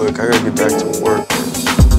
Look, I gotta get back to work.